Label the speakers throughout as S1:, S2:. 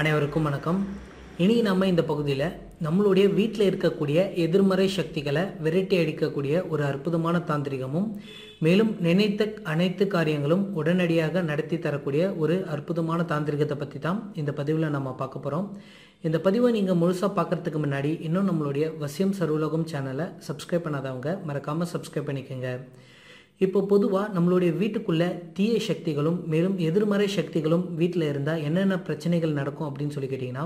S1: அனைவருக்கும் வணக்கம். இனி நம்ம இந்த பகுதியில் நம்மளுடைய வீட்டில் இருக்கக்கூடிய எதிர்மறை சக்திகளை விரட்டி அடிக்கக்கூடிய ஒரு அற்புதமான தாந்திரிகமும் மேலும் நினைத்த அனைத்து காரியங்களும் உடனடியாக நடத்தி தரக்கூடிய ஒரு அற்புதமான தாந்திரிகத்தை பற்றி தான் இந்த பதிவில் நம்ம பார்க்க போகிறோம் இந்த பதிவை நீங்கள் முழுசாக பார்க்கறதுக்கு முன்னாடி இன்னும் நம்மளுடைய வசியம் சர்வலோகம் சேனலை சப்ஸ்கிரைப் பண்ணாதவங்க மறக்காமல் சப்ஸ்கிரைப் பண்ணிக்கோங்க. இப்போ பொதுவாக நம்மளுடைய வீட்டுக்குள்ளே தீய சக்திகளும் மேலும் எதிர்மறை சக்திகளும் வீட்டில் இருந்தால் என்னென்ன பிரச்சனைகள் நடக்கும் அப்படின்னு சொல்லி கேட்டிங்கன்னா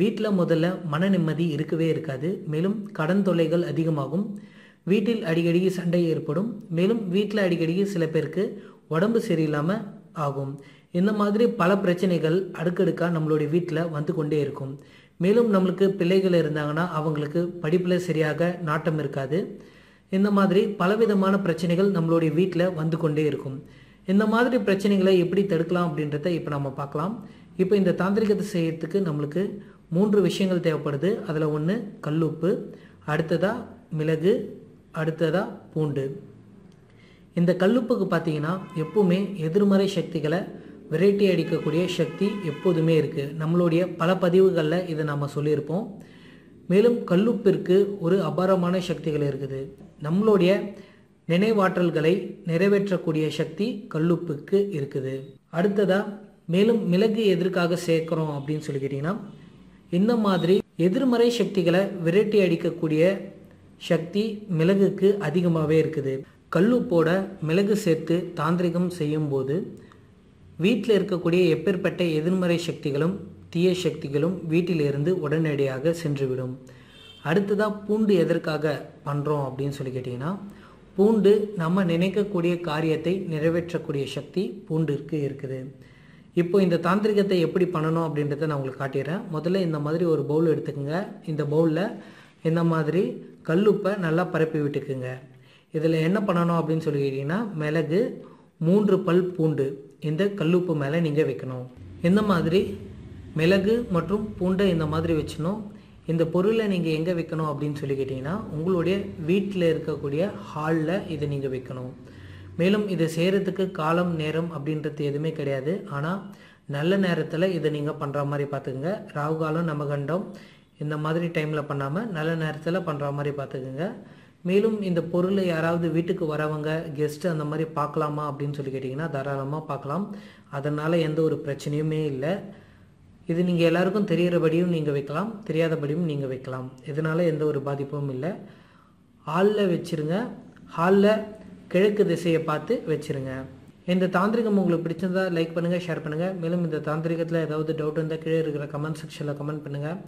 S1: வீட்டில் முதல்ல மன நிம்மதி இருக்கவே இருக்காது. மேலும் கடன் தொல்லைகள் அதிகமாகும். வீட்டில் அடிக்கடி சண்டை ஏற்படும். மேலும் வீட்டில் அடிக்கடி சில பேருக்கு உடம்பு சரியில்லாமல் ஆகும். இந்த மாதிரி பல பிரச்சனைகள் அடுக்கடுக்காக நம்மளுடைய வீட்டில் வந்து கொண்டே இருக்கும். மேலும் நம்மளுக்கு பிள்ளைகள் இருந்தாங்கன்னா அவங்களுக்கு படிப்பில் சரியாக நாட்டம் இருக்காது. இந்த மாதிரி பலவிதமான பிரச்சனைகள் நம்மளுடைய வீட்டில் வந்து கொண்டே இருக்கும். இந்த மாதிரி பிரச்சனைகளை எப்படி தடுக்கலாம் அப்படின்றத இப்போ நம்ம பார்க்கலாம். இப்போ இந்த தாந்திரிகத்தை செய்யறதுக்கு நம்மளுக்கு மூன்று விஷயங்கள் தேவைப்படுது. அதில் ஒன்று கல்லுப்பு அடுத்ததாக மிளகு அடுத்ததாக பூண்டு. இந்த கல்லுப்புக்கு பார்த்தீங்கன்னா எப்பவுமே எதிர்மறை சக்திகளை விரட்டி அடிக்கக்கூடிய சக்தி எப்போதுமே இருக்குது நம்மளுடைய பல பதிவுகளில் இதை நம்ம சொல்லியிருப்போம். மேலும் கல்லுப்பிற்கு ஒரு அபாரமான சக்திகள் இருக்குது. நம்மளுடைய நினைவாற்றல்களை நிறைவேற்றக்கூடிய சக்தி கல்லுப்புக்கு இருக்குது. அடுத்ததா மேலும் மிளகு எதற்காக சேர்க்கிறோம் அப்படின்னு சொல்லி இந்த மாதிரி எதிர்மறை சக்திகளை விரட்டி அடிக்கக்கூடிய சக்தி மிளகுக்கு அதிகமாகவே இருக்குது. கல்லுப்போட மிளகு சேர்த்து தாந்திரிகம் செய்யும்போது வீட்டில் இருக்கக்கூடிய எப்பேற்பட்ட எதிர்மறை சக்திகளும் தீய சக்திகளும் வீட்டிலிருந்து உடனடியாக சென்றுவிடும். அடுத்ததாக பூண்டு எதற்காக பண்ணுறோம் அப்படின்னு சொல்லி கேட்டிங்கன்னா பூண்டு நம்ம நினைக்கக்கூடிய காரியத்தை நிறைவேற்றக்கூடிய சக்தி பூண்டிற்கு இருக்குது. இப்போ இந்த தாந்திரிகத்தை எப்படி பண்ணணும் அப்படின்றத நான் உங்களுக்கு காட்டிடுறேன். முதல்ல இந்த மாதிரி ஒரு பவுல் எடுத்துக்கோங்க. இந்த பவுலில் இந்த மாதிரி கல்லுப்பை நல்லா பரப்பி விட்டுக்குங்க. இதில் என்ன பண்ணணும் அப்படின்னு சொல்லி கேட்டிங்கன்னா மிளகு மூன்று பல் பூண்டு இந்த கல்லுப்பு மேலே நீங்கள் வைக்கணும். இந்த மாதிரி மிளகு மற்றும் பூண்டை இந்த மாதிரி வச்சணும். இந்த பொருளை நீங்கள் எங்கே வைக்கணும் அப்படின்னு சொல்லி கேட்டிங்கன்னா உங்களுடைய வீட்டில் இருக்கக்கூடிய ஹாலில் இதை நீங்கள் வைக்கணும். மேலும் இதை செய்கிறதுக்கு காலம் நேரம் அப்படின்றது எதுவுமே கிடையாது. ஆனால் நல்ல நேரத்தில் இதை நீங்கள் பண்ணுற மாதிரி பார்த்துக்குங்க. ராகு காலம் நமகண்டம் இந்த மாதிரி டைமில் பண்ணாமல் நல்ல நேரத்தில் பண்ணுற மாதிரி பார்த்துக்குங்க. மேலும் இந்த பொருளை யாராவது வீட்டுக்கு வரவங்க கெஸ்ட்டு அந்த மாதிரி பார்க்கலாமா அப்படின்னு சொல்லி கேட்டிங்கன்னா தாராளமாக பார்க்கலாம். அதனால் எந்த ஒரு பிரச்சனையுமே இல்லை. இது நீங்கள் எல்லாருக்கும் தெரிகிறபடியும் நீங்கள் வைக்கலாம் தெரியாதபடியும் நீங்கள் வைக்கலாம். இதனால் எந்த ஒரு பாதிப்பும் இல்லை. ஹாலில் வச்சுருங்க. ஹாலில் கிழக்கு திசையை பார்த்து வச்சுருங்க. இந்த தாந்திரிகம் உங்களுக்கு பிடிச்சிருந்தா லைக் பண்ணுங்கள் ஷேர் பண்ணுங்கள் மேலும் இந்த தாந்திரிகத்தில் ஏதாவது டவுட் இருந்தால் கீழே இருக்கிற கமெண்ட் செக்ஷனில் கமெண்ட் பண்ணுங்கள்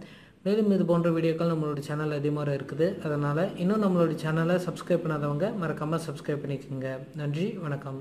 S1: மேலும் இது போன்ற வீடியோக்கள் நம்மளோட சேனல் அதிகமாக இருக்குது. அதனால் இன்னும் நம்மளோட சேனலை சப்ஸ்கிரைப் பண்ணாதவங்க மறக்காமல் சப்ஸ்கிரைப் பண்ணிக்கோங்க. நன்றி வணக்கம்.